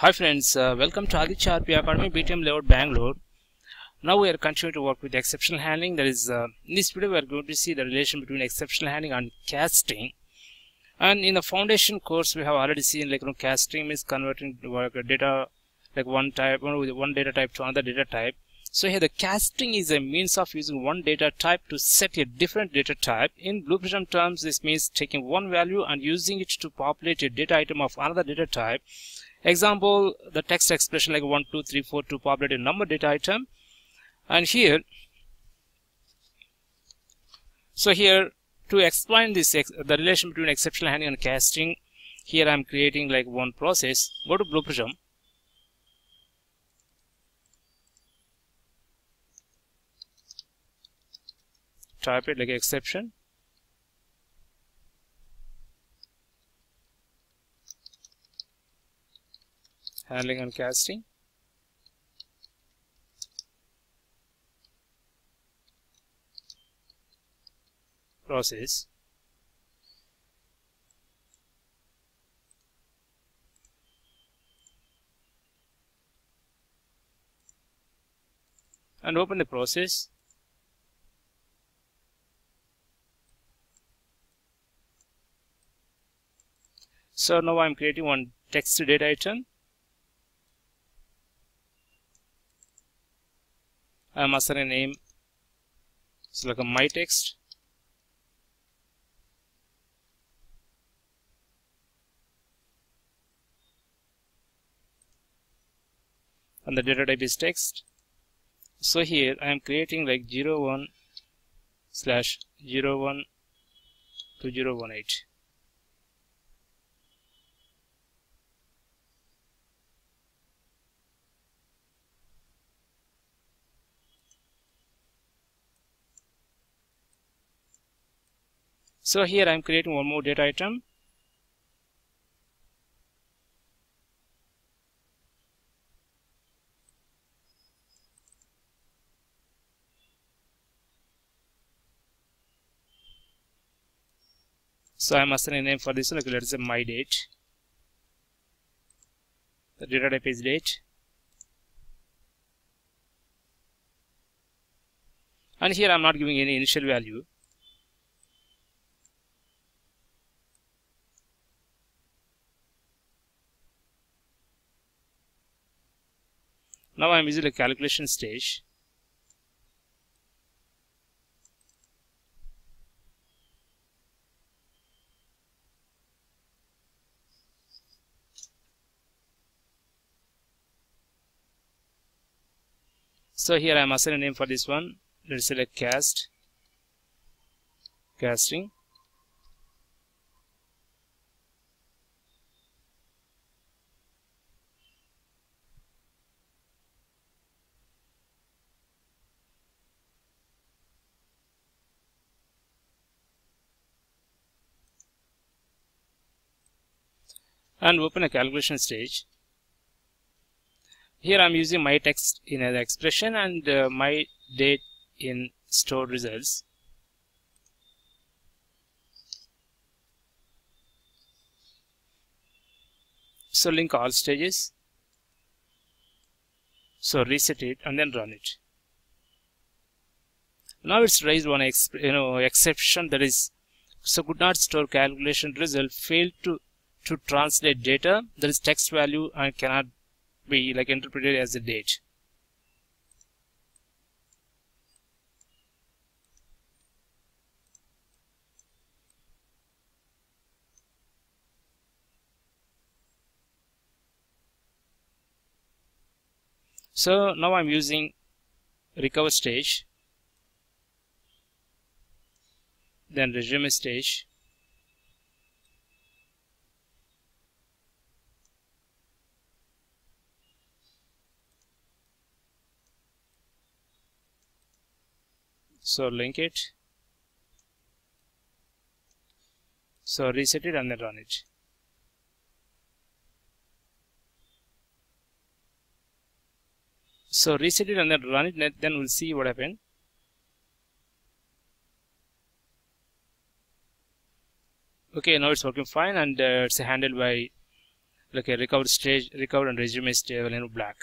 Hi friends, uh, welcome to Aditya RPA Academy BTM Layout Bangalore. Now we are continuing to work with exceptional handling. That is, uh, in this video we are going to see the relation between exceptional handling and casting. And in the foundation course we have already seen like you know, casting means converting data like one type one data type to another data type. So here the casting is a means of using one data type to set a different data type. In Blue Prism terms, this means taking one value and using it to populate a data item of another data type. Example, the text expression like 1, 2, 3, 4 to populate a number data item. And here, so here to explain this, the relation between exceptional handling and casting, here I'm creating like one process. Go to Blue Prism. type it like exception handling and casting. Process. And open the process. So now I'm creating one text to data item. I'm assigning a name. A my text. And the data type is text. So here I am creating like 01 slash 01 to 018. So here I am creating one more data item. So I'm assigning a name for this, like let's say my date. The data type is date. And here I'm not giving any initial value. Now I am using the calculation stage. So here I am assigning a name for this one. Let's select cast, casting. And open a calculation stage. Here I'm using my text in an expression and uh, my date in stored results. So link all stages. So reset it and then run it. Now it's raised one you know exception that is so could not store calculation result failed to to translate data that is text value and cannot be like interpreted as a date. So now I'm using recover stage, then resume stage, so link it. So reset it and then run it. So reset it and then run it then we'll see what happened. Okay now it's working fine and uh, it's handled by like a recovered stage recovered and resume stable in black